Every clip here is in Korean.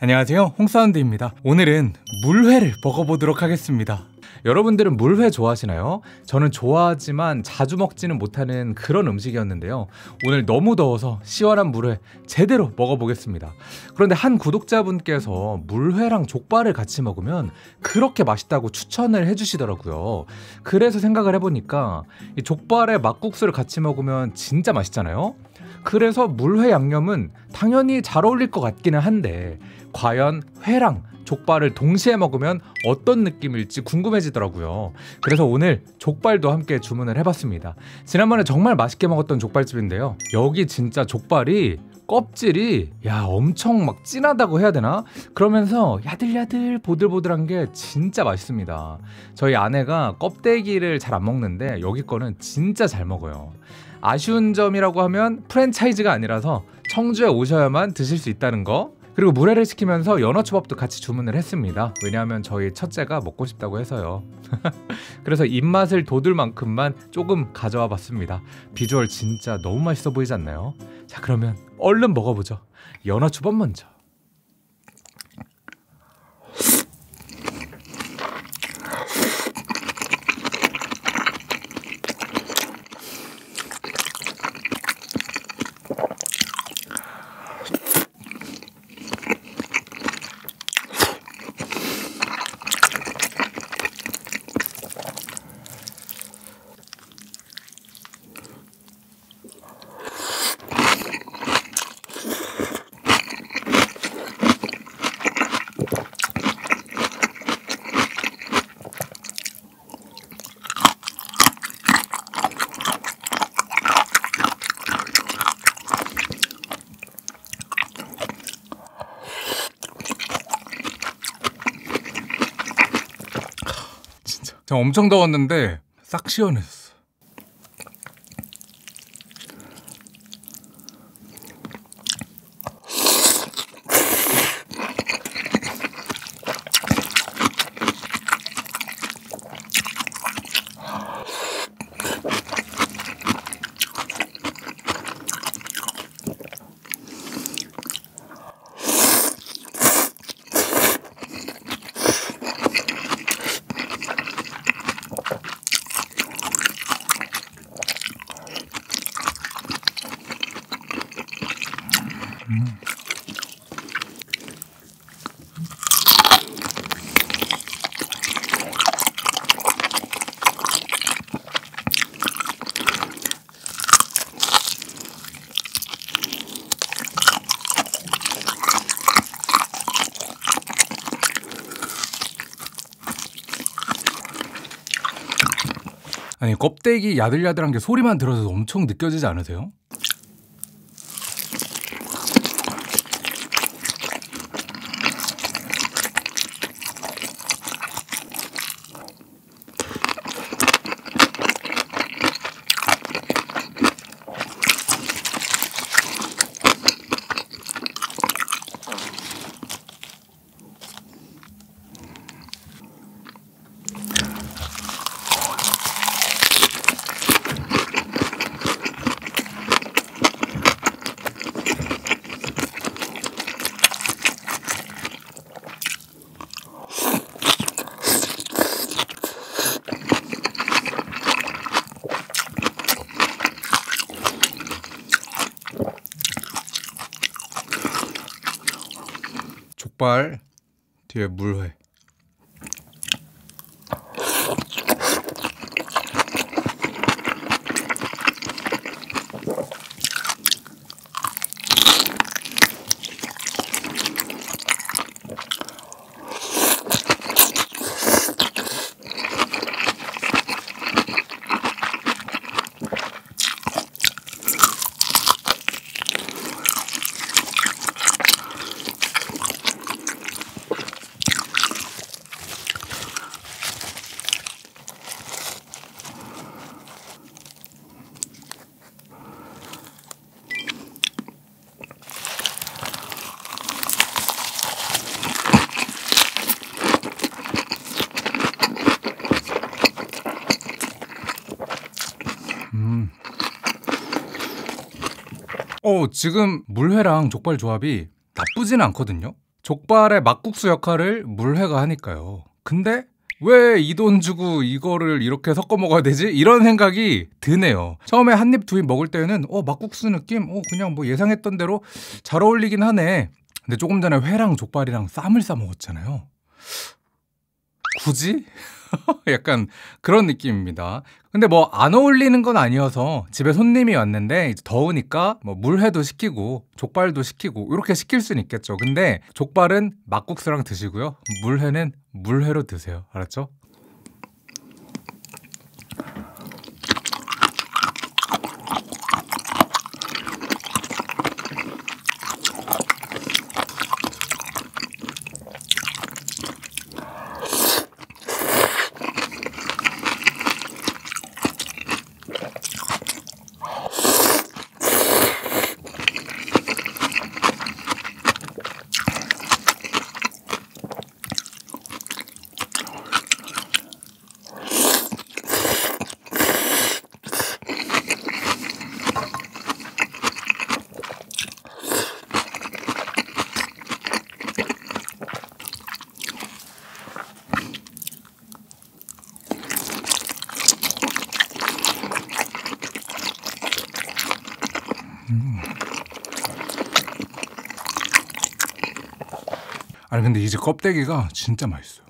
안녕하세요. 홍사운드입니다. 오늘은 물회를 먹어보도록 하겠습니다. 여러분들은 물회 좋아하시나요? 저는 좋아하지만 자주 먹지는 못하는 그런 음식이었는데요. 오늘 너무 더워서 시원한 물회 제대로 먹어보겠습니다. 그런데 한 구독자분께서 물회랑 족발을 같이 먹으면 그렇게 맛있다고 추천을 해주시더라고요. 그래서 생각을 해보니까 이 족발에 막국수를 같이 먹으면 진짜 맛있잖아요 그래서 물회 양념은 당연히 잘 어울릴 것 같기는 한데 과연 회랑 족발을 동시에 먹으면 어떤 느낌일지 궁금해지더라고요. 그래서 오늘 족발도 함께 주문을 해봤습니다. 지난번에 정말 맛있게 먹었던 족발집인데요. 여기 진짜 족발이 껍질이 야 엄청 막 진하다고 해야 되나? 그러면서 야들야들 보들보들한 게 진짜 맛있습니다. 저희 아내가 껍데기를 잘 안 먹는데 여기 거는 진짜 잘 먹어요. 아쉬운 점이라고 하면 프랜차이즈가 아니라서 청주에 오셔야만 드실 수 있다는 거. 그리고 물회를 시키면서 연어초밥도 같이 주문을 했습니다. 왜냐하면 저희 첫째가 먹고 싶다고 해서요. 그래서 입맛을 돋을 만큼만 조금 가져와 봤습니다. 비주얼 진짜 너무 맛있어 보이지 않나요? 자, 그러면 얼른 먹어보죠. 연어초밥 먼저. 엄청 더웠는데 싹 시원했어. 아니 껍데기 야들야들한 게 소리만 들어도 엄청 느껴지지 않으세요? 족발 뒤에 물회. 어, 지금 물회랑 족발 조합이 나쁘진 않거든요. 족발의 막국수 역할을 물회가 하니까요. 근데 왜 이 돈 주고 이거를 이렇게 섞어 먹어야 되지? 이런 생각이 드네요. 처음에 한 입 두 입 먹을 때는 어 막국수 느낌? 어 그냥 뭐 예상했던 대로 잘 어울리긴 하네. 근데 조금 전에 회랑 족발이랑 쌈을 싸 먹었잖아요. 굳이? 약간 그런 느낌입니다. 근데 뭐 안 어울리는 건 아니어서 집에 손님이 왔는데 더우니까 뭐 물회도 시키고 족발도 시키고 이렇게 시킬 수는 있겠죠. 근데 족발은 막국수랑 드시고요. 물회는 물회로 드세요. 알았죠? 아니 근데 이제 껍데기가 진짜 맛있어요.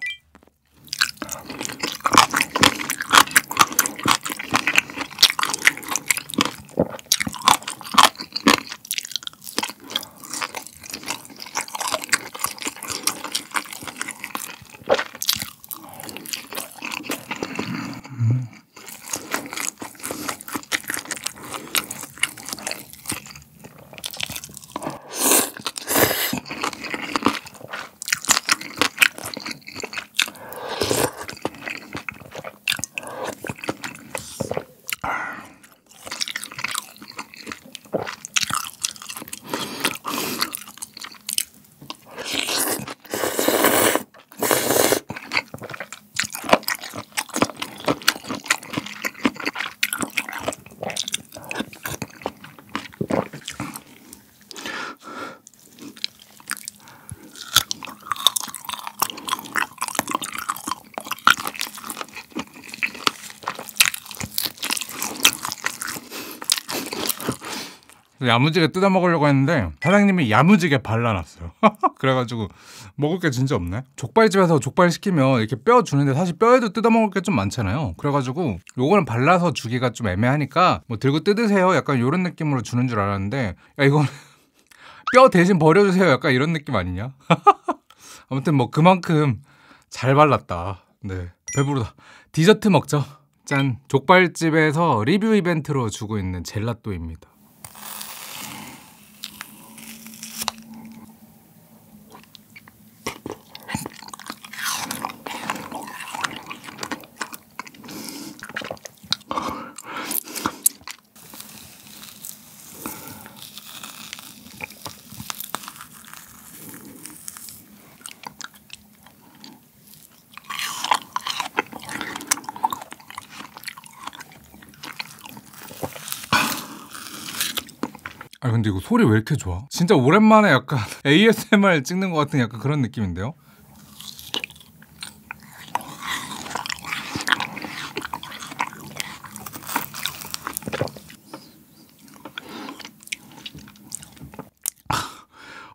야무지게 뜯어 먹으려고 했는데 사장님이 야무지게 발라놨어요. 그래가지고 먹을 게 진짜 없네. 족발집에서 족발 시키면 이렇게 뼈 주는데 사실 뼈에도 뜯어 먹을 게 좀 많잖아요. 그래가지고 요거는 발라서 주기가 좀 애매하니까 뭐 들고 뜯으세요. 약간 이런 느낌으로 주는 줄 알았는데 야 이건 뼈 대신 버려주세요. 약간 이런 느낌 아니냐? 아무튼 뭐 그만큼 잘 발랐다. 네 배부르다. 디저트 먹죠. 짠 족발집에서 리뷰 이벤트로 주고 있는 젤라또입니다. 아 근데 이거 소리 왜 이렇게 좋아? 진짜 오랜만에 약간 ASMR 찍는 것 같은 약간 그런 느낌인데요?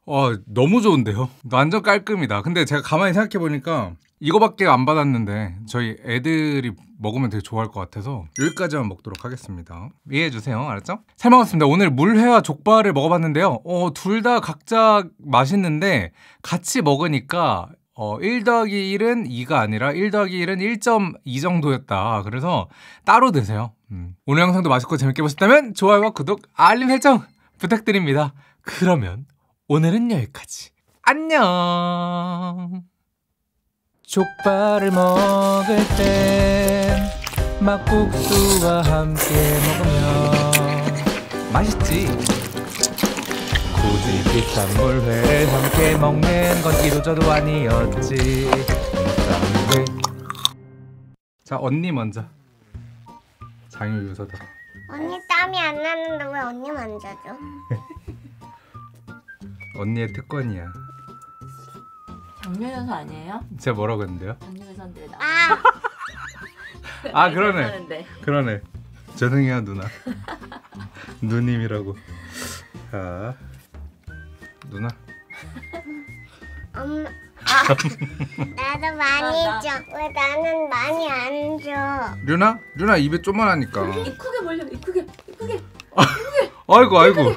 와 너무 좋은데요? 완전 깔끔이다. 근데 제가 가만히 생각해 보니까 이거밖에 안 받았는데 저희 애들이 먹으면 되게 좋아할 것 같아서 여기까지만 먹도록 하겠습니다. 이해해 주세요. 알았죠? 잘 먹었습니다. 오늘 물회와 족발을 먹어봤는데요. 어, 둘 다 각자 맛있는데 같이 먹으니까 어, 1 더하기 1은 2가 아니라 1 더하기 1은 1.2 정도였다. 그래서 따로 드세요. 음. 오늘 영상도 맛있고 재밌게 보셨다면 좋아요와 구독, 알림 설정 부탁드립니다. 그러면 오늘은 여기까지. 안녕. 족발을 먹을 땐 막국수와 함께 먹으면 맛있지. 굳이 비싼 물회를 함께 먹는 건 이도저도 아니었지. 쌈을. 자 언니 먼저. 장유 유서다. 언니 땀이 안 나는데 왜 언니 만져줘? 언니의 특권이야. 장유연서 아니에요? 제가 뭐라고 했는데요? 장유연서인데 나. 아 아 그러네 하는데. 그러네 죄송해요 누나 누님이라고 자 누나 엄마 아 나도 많이 나. 줘. 왜 나는 많이 안 줘? 류나? 류나 입에 조만하니까 입 크게 벌려. 입 크게. 입 크게. 아이고 아이고 음.